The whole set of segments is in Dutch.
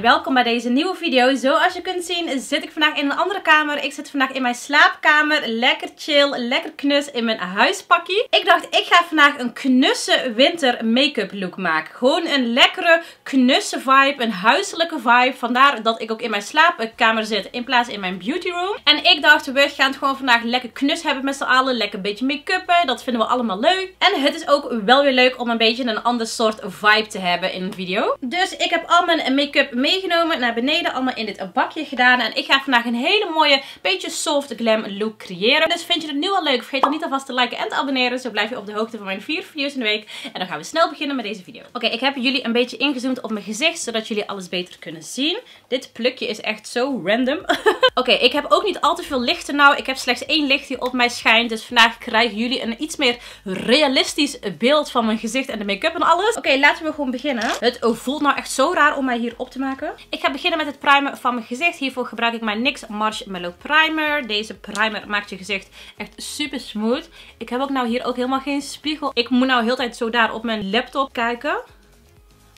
welkom bij deze nieuwe video. Zoals je kunt zien zit ik vandaag in een andere kamer. Ik zit vandaag in mijn slaapkamer. Lekker chill, lekker knus in mijn huispakje. Ik dacht ik ga vandaag een knusse winter make-up look maken. Gewoon een lekkere knusse vibe, een huiselijke vibe. Vandaar dat ik ook in mijn slaapkamer zit in plaats in mijn beauty room. En ik dacht we gaan het gewoon vandaag lekker knus hebben met z'n allen. Lekker beetje make-uppen. Dat vinden we allemaal leuk. En het is ook wel weer leuk om een beetje een ander soort vibe te hebben in een video. Dus ik heb al mijn make-up meegenomen naar beneden. Allemaal in dit bakje gedaan. En ik ga vandaag een hele mooie, beetje soft glam look creëren. Dus vind je het nu al leuk? Vergeet dan niet alvast te liken en te abonneren. Zo blijf je op de hoogte van mijn vier video's in de week. En dan gaan we snel beginnen met deze video. Oké, ik heb jullie een beetje ingezoomd op mijn gezicht. Zodat jullie alles beter kunnen zien. Dit plukje is echt zo random. Oké, ik heb ook niet al te veel lichten nou. Ik heb slechts één licht die op mij schijnt. Dus vandaag krijgen jullie een iets meer realistisch beeld van mijn gezicht en de make-up en alles. Oké, laten we gewoon beginnen. Het voelt nou echt zo raar om mij hier op te maken. Ik ga beginnen met het primen van mijn gezicht. Hiervoor gebruik ik mijn NYX Marshmallow Primer. Deze primer maakt je gezicht echt super smooth. Ik heb ook nou hier ook helemaal geen spiegel. Ik moet nou heel tijd zo daar op mijn laptop kijken.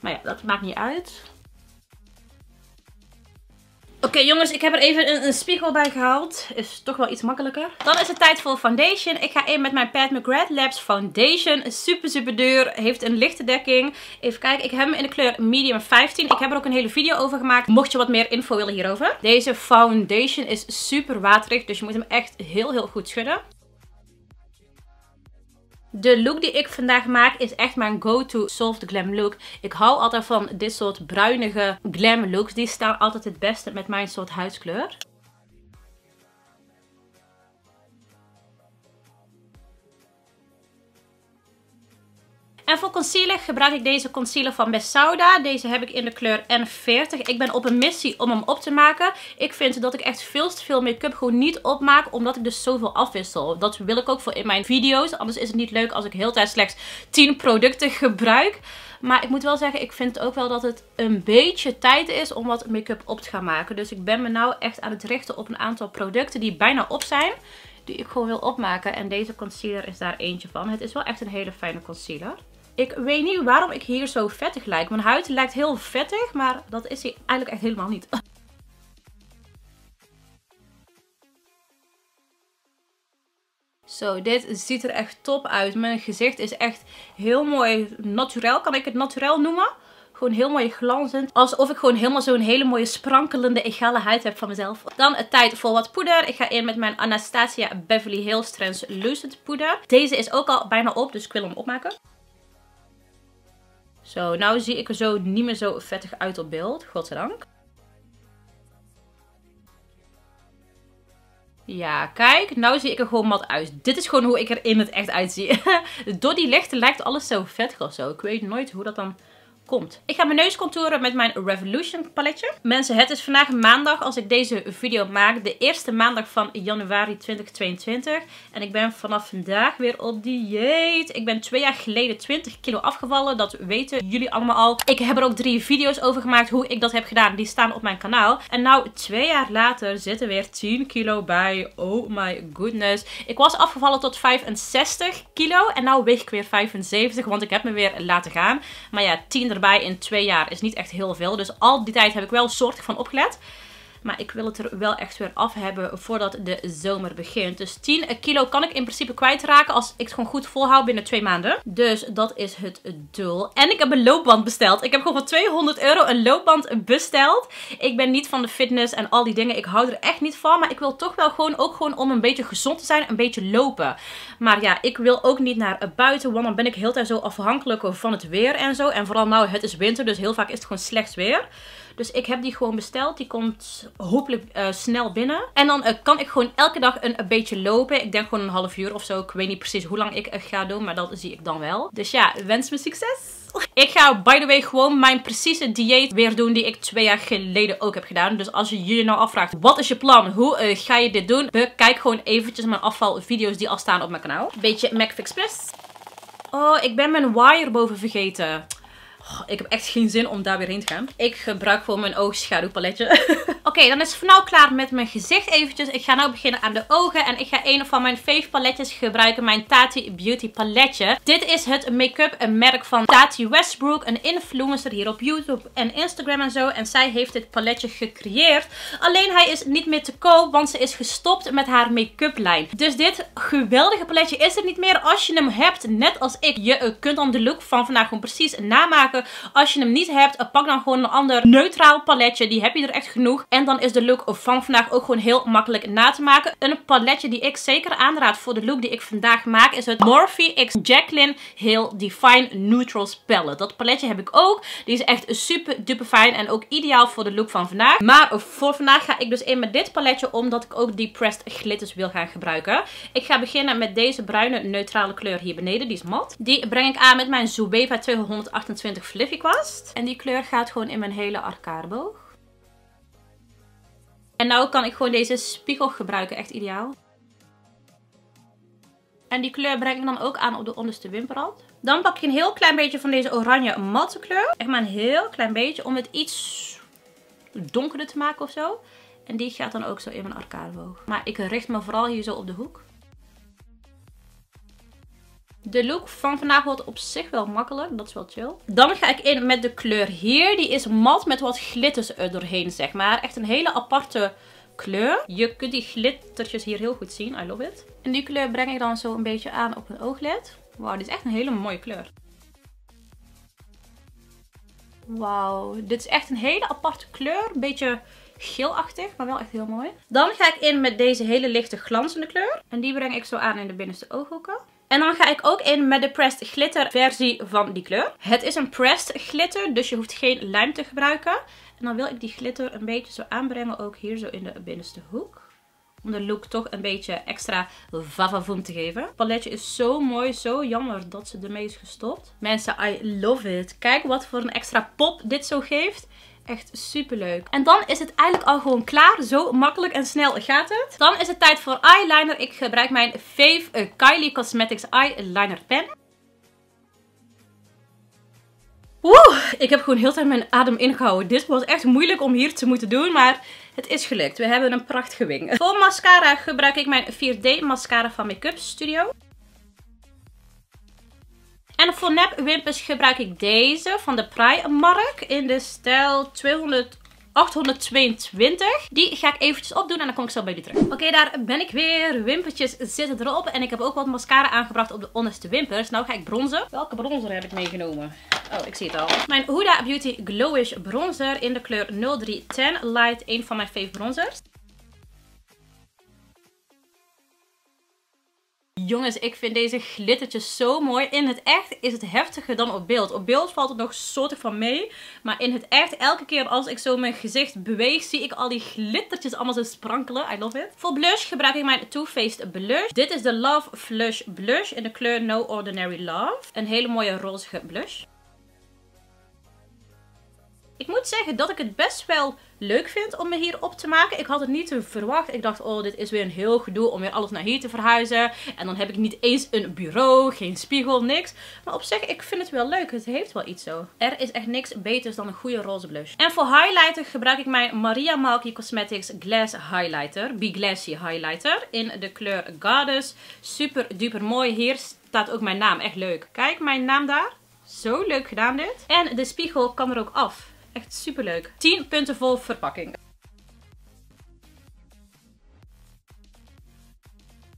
Maar ja, dat maakt niet uit. Oké jongens, ik heb er even een, een, spiegel bij gehaald. Is toch wel iets makkelijker. Dan is het tijd voor foundation. Ik ga in met mijn Pat McGrath Labs Foundation. Super super duur. Heeft een lichte dekking. Even kijken, ik heb hem in de kleur medium 15. Ik heb er ook een hele video over gemaakt. Mocht je wat meer info willen hierover. Deze foundation is super waterig. Dus je moet hem echt heel heel goed schudden. De look die ik vandaag maak is echt mijn go-to soft glam look. Ik hou altijd van dit soort bruinige glam looks. Die staan altijd het beste met mijn soort huidskleur. En voor concealer gebruik ik deze concealer van Besauda. Deze heb ik in de kleur N40. Ik ben op een missie om hem op te maken. Ik vind dat ik echt veel te veel make-up gewoon niet opmaak. Omdat ik dus zoveel afwissel. Dat wil ik ook voor in mijn video's. Anders is het niet leuk als ik heel tijd slechts 10 producten gebruik. Maar ik moet wel zeggen, ik vind ook wel dat het een beetje tijd is om wat make-up op te gaan maken. Dus ik ben me nou echt aan het richten op een aantal producten die bijna op zijn. Die ik gewoon wil opmaken. En deze concealer is daar eentje van. Het is wel echt een hele fijne concealer. Ik weet niet waarom ik hier zo vettig lijk. Mijn huid lijkt heel vettig, maar dat is hij eigenlijk echt helemaal niet. Zo, dit ziet er echt top uit. Mijn gezicht is echt heel mooi naturel. Kan ik het naturel noemen? Gewoon heel mooi glanzend. Alsof ik gewoon helemaal zo'n hele mooie sprankelende egale huid heb van mezelf. Dan tijd voor wat poeder. Ik ga in met mijn Anastasia Beverly Hills Translucent poeder. Deze is ook al bijna op, dus ik wil hem opmaken. Zo, nou zie ik er zo niet meer zo vettig uit op beeld. Godzijdank. Ja, kijk. Nou zie ik er gewoon mat uit. Dit is gewoon hoe ik er in het echt uitzie. Door die lichten lijkt alles zo vettig of zo. Ik weet nooit hoe dat dan komt. Ik ga mijn neus contouren met mijn Revolution paletje. Mensen, het is vandaag maandag als ik deze video maak. De eerste maandag van januari 2022. En ik ben vanaf vandaag weer op dieet. Ik ben twee jaar geleden 20 kilo afgevallen. Dat weten jullie allemaal al. Ik heb er ook drie video's over gemaakt hoe ik dat heb gedaan. Die staan op mijn kanaal. En nou, twee jaar later zitten weer 10 kilo bij. Oh my goodness. Ik was afgevallen tot 65 kilo. En nou weeg ik weer 75. Want ik heb me weer laten gaan. Maar ja, 10 erbij in twee jaar is niet echt heel veel. Dus al die tijd heb ik wel soortig van opgelet. Maar ik wil het er wel echt weer af hebben voordat de zomer begint. Dus 10 kilo kan ik in principe kwijtraken als ik het gewoon goed volhoud binnen twee maanden. Dus dat is het doel. En ik heb een loopband besteld. Ik heb gewoon voor 200 euro een loopband besteld. Ik ben niet van de fitness en al die dingen. Ik hou er echt niet van. Maar ik wil toch wel gewoon ook gewoon om een beetje gezond te zijn, een beetje lopen. Maar ja, ik wil ook niet naar buiten. Want dan ben ik heel tijd zo afhankelijk van het weer en zo. En vooral nou, het is winter. Dus heel vaak is het gewoon slecht weer. Dus ik heb die gewoon besteld. Die komt hopelijk uh, snel binnen. En dan uh, kan ik gewoon elke dag een, beetje lopen. Ik denk gewoon een half uur of zo. Ik weet niet precies hoe lang ik ga doen. Maar dat zie ik dan wel. Dus ja, wens me succes. Ik ga, by the way, gewoon mijn precieze dieet weer doen die ik twee jaar geleden ook heb gedaan. Dus als je je nou afvraagt, wat is je plan? Hoe uh, ga je dit doen? Bekijk gewoon eventjes mijn afvalvideo's die al staan op mijn kanaal. Beetje McFix Plus. Oh, ik ben mijn wire boven vergeten. Ik heb echt geen zin om daar weer heen te gaan. Ik gebruik gewoon mijn oogschaduwpaletje. Oké, dan is het nou klaar met mijn gezicht eventjes. Ik ga nu beginnen aan de ogen. En ik ga een van mijn fave paletjes gebruiken. Mijn Tati Beauty paletje. Dit is het make-up merk van Tati Westbrook. Een influencer hier op YouTube en Instagram en zo. En zij heeft dit paletje gecreëerd. Alleen hij is niet meer te koop, want ze is gestopt met haar make-up lijn. Dus dit geweldige paletje is er niet meer. Als je hem hebt, net als ik, je kunt dan de look van vandaag gewoon precies namaken. Als je hem niet hebt, pak dan gewoon een ander neutraal paletje. Die heb je er echt genoeg. En dan is de look van vandaag ook gewoon heel makkelijk na te maken. Een paletje die ik zeker aanraad voor de look die ik vandaag maak is het Morphe X Jacqueline Heel Define Neutrals Palette. Dat paletje heb ik ook. Die is echt super duper fijn en ook ideaal voor de look van vandaag. Maar voor vandaag ga ik dus in met dit paletje omdat ik ook die pressed glitters wil gaan gebruiken. Ik ga beginnen met deze bruine neutrale kleur hier beneden. Die is mat. Die breng ik aan met mijn Zubeva 228 Fluffy Kwast. En die kleur gaat gewoon in mijn hele arcadeboog. En nou kan ik gewoon deze spiegel gebruiken. Echt ideaal. En die kleur breng ik dan ook aan op de onderste wimperrand. Dan pak je een heel klein beetje van deze oranje matte kleur. Echt maar een heel klein beetje om het iets donkerder te maken of zo. En die gaat dan ook zo in mijn arcadeboog. Maar ik richt me vooral hier zo op de hoek. De look van vandaag wordt op zich wel makkelijk. Dat is wel chill. Dan ga ik in met de kleur hier. Die is mat met wat glitters er doorheen, zeg maar. Echt een hele aparte kleur. Je kunt die glittertjes hier heel goed zien. I love it. En die kleur breng ik dan zo een beetje aan op mijn ooglid. Wauw, dit is echt een hele mooie kleur. Wauw, dit is echt een hele aparte kleur. Een beetje geelachtig, maar wel echt heel mooi. Dan ga ik in met deze hele lichte glanzende kleur. En die breng ik zo aan in de binnenste ooghoeken. En dan ga ik ook in met de pressed glitter versie van die kleur. Het is een pressed glitter, dus je hoeft geen lijm te gebruiken. En dan wil ik die glitter een beetje zo aanbrengen, ook hier zo in de binnenste hoek. Om de look toch een beetje extra vavavoom te geven. Het paletje is zo mooi, zo jammer dat ze ermee is gestopt. Mensen, I love it. Kijk wat voor een extra pop dit zo geeft. Echt super leuk. En dan is het eigenlijk al gewoon klaar. Zo makkelijk en snel gaat het. Dan is het tijd voor eyeliner. Ik gebruik mijn Fave uh, Kylie Cosmetics Eyeliner Pen. Oeh, ik heb gewoon heel tijd mijn adem ingehouden. Dit was echt moeilijk om hier te moeten doen, maar het is gelukt. We hebben een prachtige wing. Voor mascara gebruik ik mijn 4D mascara van Make Up Studio. En voor nep wimpers gebruik ik deze van de Primark in de stijl 200 822. Die ga ik eventjes opdoen en dan kom ik zo bij jullie terug. Oké, daar ben ik weer. Wimpertjes zitten erop. En ik heb ook wat mascara aangebracht op de onderste wimpers. Nou ga ik bronzen. Welke bronzer heb ik meegenomen? Oh, ik zie het al. Mijn Huda Beauty Glowish bronzer in de kleur 0310 Light. Een van mijn fave bronzers. Jongens, ik vind deze glittertjes zo mooi. In het echt is het heftiger dan op beeld. Op beeld valt het nog soortig van mee. Maar in het echt, elke keer als ik zo mijn gezicht beweeg, zie ik al die glittertjes allemaal zo sprankelen. I love it. Voor blush gebruik ik mijn Too Faced blush. Dit is de Love Flush Blush in de kleur No Ordinary Love. Een hele mooie roze blush. Ik moet zeggen dat ik het best wel leuk vind om me hier op te maken. Ik had het niet verwacht. Ik dacht, oh, dit is weer een heel gedoe om weer alles naar hier te verhuizen. En dan heb ik niet eens een bureau, geen spiegel, niks. Maar op zich, ik vind het wel leuk. Het heeft wel iets zo. Er is echt niks beters dan een goede roze blush. En voor highlighter gebruik ik mijn Maria Malky Cosmetics Glass Highlighter. Be Glassy Highlighter in de kleur Goddess. Super duper mooi. Hier staat ook mijn naam. Echt leuk. Kijk, mijn naam daar. Zo leuk gedaan dit. En de spiegel kan er ook af. Echt super leuk. 10 punten vol verpakking.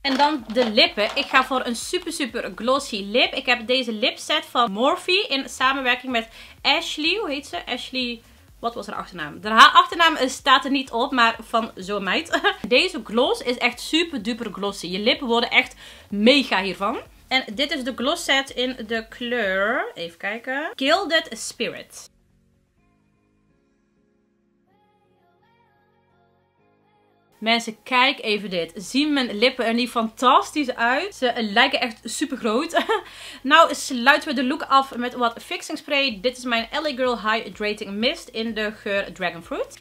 En dan de lippen. Ik ga voor een super super glossy lip. Ik heb deze lipset van Morphe in samenwerking met Ashley. Hoe heet ze? Ashley... Wat was haar achternaam? Haar achternaam staat er niet op, maar van zo'n meid. Deze gloss is echt super duper glossy. Je lippen worden echt mega hiervan. En dit is de gloss set in de kleur, even kijken, Gilded Spirit. Mensen, kijk even dit. Zien mijn lippen er niet fantastisch uit? Ze lijken echt super groot. nou sluiten we de look af met wat fixing spray. Dit is mijn LA Girl Hydrating Mist in de geur Dragon Fruit.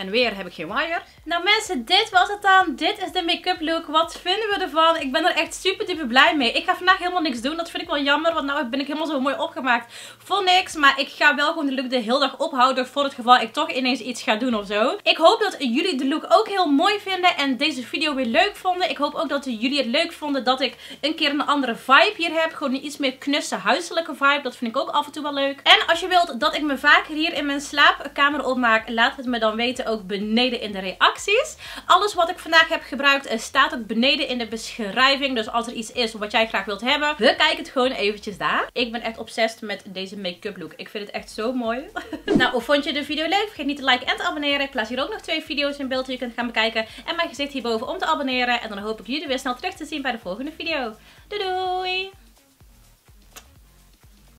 En weer heb ik geen wire. Nou mensen, dit was het dan. Dit is de make-up look. Wat vinden we ervan? Ik ben er echt super duper blij mee. Ik ga vandaag helemaal niks doen. Dat vind ik wel jammer. Want nou ben ik helemaal zo mooi opgemaakt voor niks. Maar ik ga wel gewoon de look de hele dag ophouden. Voor het geval ik toch ineens iets ga doen of zo. Ik hoop dat jullie de look ook heel mooi vinden. En deze video weer leuk vonden. Ik hoop ook dat jullie het leuk vonden dat ik een keer een andere vibe hier heb. Gewoon een iets meer knusse huiselijke vibe. Dat vind ik ook af en toe wel leuk. En als je wilt dat ik me vaker hier in mijn slaapkamer opmaak. Laat het me dan weten ook beneden in de reacties. Alles wat ik vandaag heb gebruikt eh, staat ook beneden in de beschrijving. Dus als er iets is wat jij graag wilt hebben, bekijk het gewoon eventjes daar. Ik ben echt obsessed met deze make-up look. Ik vind het echt zo mooi. nou, of vond je de video leuk? Vergeet niet te liken en te abonneren. Ik plaats hier ook nog twee video's in beeld die je kunt gaan bekijken. En mijn gezicht hierboven om te abonneren. En dan hoop ik jullie weer snel terug te zien bij de volgende video. Doei doei!